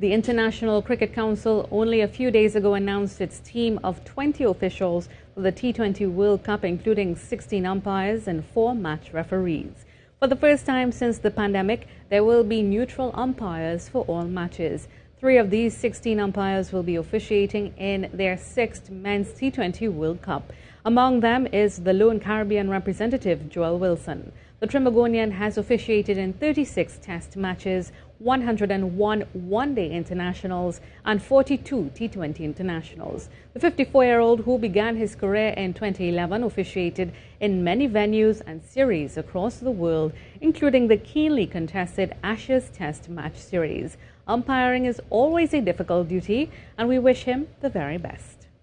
The International Cricket Council only a few days ago announced its team of 20 officials for the T20 World Cup, including 16 umpires and four match referees. For the first time since the pandemic, there will be neutral umpires for all matches. Three of these 16 umpires will be officiating in their sixth Men's T20 World Cup. Among them is the lone Caribbean representative, Joel Wilson. The Trinbagonian has officiated in 36 test matches, 101 one-day internationals and 42 T20 internationals. The 54-year-old who began his career in 2011 officiated in many venues and series across the world, including the keenly contested Ashes Test Match Series. Umpiring is always a difficult duty and we wish him the very best.